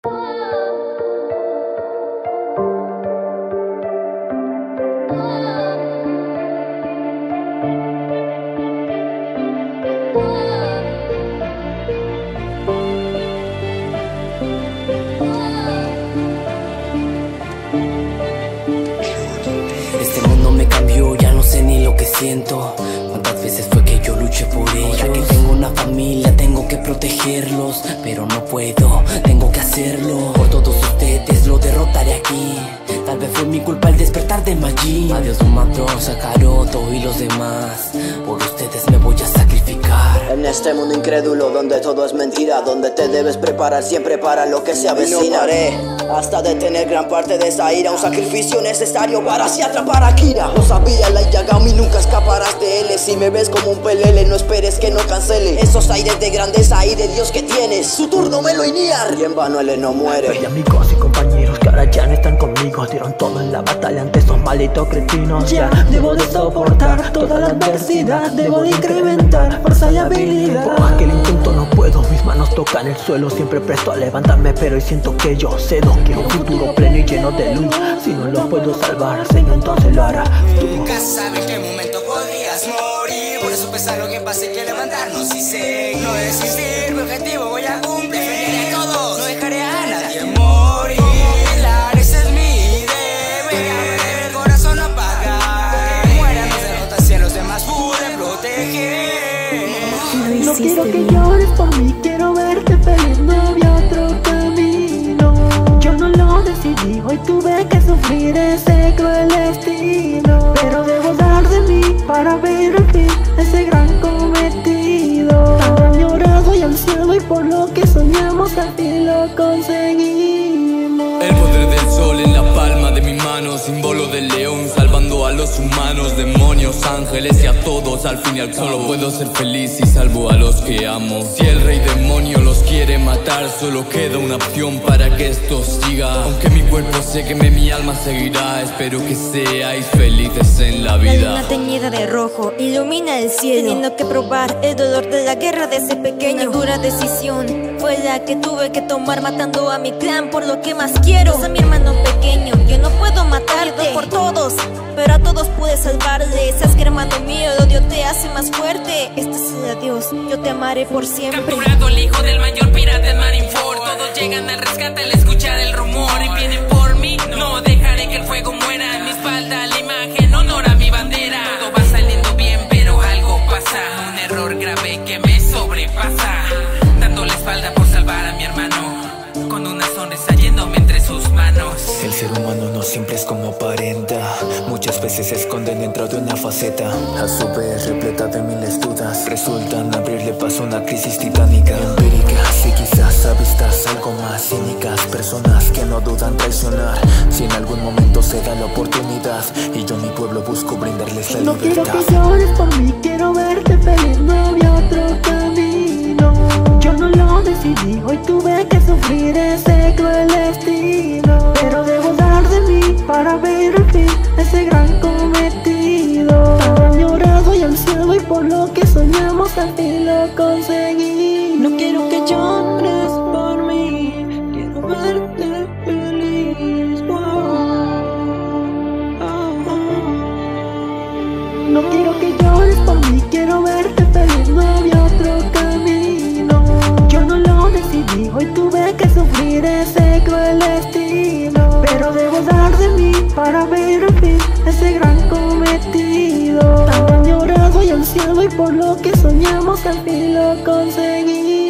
Este mundo me cambió, ya no sé ni lo que siento. Protegerlos. Pero no puedo, tengo que hacerlo. Por todos ustedes lo derrotaré aquí. Tal vez fue mi culpa el despertar de Maggi. Adiós, Matron, Sakaroto y los demás. Por ustedes me este mundo incrédulo donde todo es mentira Donde te debes preparar siempre para lo que se avecina Y no paré hasta detener gran parte de esa ira Un sacrificio necesario para así atrapar a Kira. Lo sabía la Yagami, nunca escaparás de él. Si me ves como un pelele, no esperes que no cancele. Esos aires de grandeza y de Dios que tienes. Su turno me lo iniar Y en vano él no muere. Hay amigos y compañeros que ya no están conmigo. Dieron todo en la batalla ante esos malditos cretinos. Ya debo de soportar toda la adversidad. Debo de incrementar fuerza y habilidad. Por aquel intento no puedo, mis manos tocan el suelo. Siempre presto a levantarme pero hoy siento que yo cedo. Quiero un futuro pleno y lleno de luz. Si no lo puedo salvar, Señor entonces lo harás tú Nunca sabes qué momento podrías morir. Por eso pesa lo que pase que levantarnos. Y seguir No desistir, mi objetivo voy a cumplir No quiero que llores por mí, quiero verte feliz, no había otro camino. Yo no lo decidí, hoy tuve que sufrir ese cruel destino. Pero debo dar de mí para ver al fin ese gran cometido. Tan añorado y ansiado y por lo que soñamos al fin lo conseguimos. El poder del sol en la palma los humanos, demonios, ángeles y a todos. Al fin y al cabo, solo puedo ser feliz y salvo a los que amo. Si el rey demonio los quiere matar, solo queda una opción para que esto siga. Aunque mi cuerpo se queme, mi alma seguirá. Espero que seáis felices en la La vida. luna teñida de rojo ilumina el cielo Teniendo que probar el dolor de la guerra de ese pequeño Una dura decisión fue la que tuve que tomar Matando a mi clan por lo que más quiero. Es mi hermano pequeño, yo no puedo matarte. Por todos pero a todos pude salvarle. Sabes que hermano mío, el odio te hace más fuerte. Este es el adiós, yo te amaré por siempre. Capturado el hijo del mayor pirata del Marineford. Todos llegan al rescate al escuchar el rumor. Y vienen por mí, no dejaré que el fuego muera sus manos. El ser humano no siempre es como aparenta. Muchas veces se esconden dentro de una faceta. A su vez repleta de miles dudas. Resultan abrirle paso a una crisis titánica. Empíricas y quizás avistas algo más cínicas. Personas que no dudan traicionar. Si en algún momento se da la oportunidad. Y yo mi pueblo busco brindarles la No quiero libertad. que llores por mí, quiero verte feliz, fin lo conseguí. No quiero que llores por mí, quiero verte feliz. No quiero que llores por mí, quiero verte feliz, no había otro camino. Yo no lo decidí, hoy tuve que sufrir ese cruel destino. Pero debo dar de mí para ver al fin ese gran y por lo que soñamos al fin lo conseguí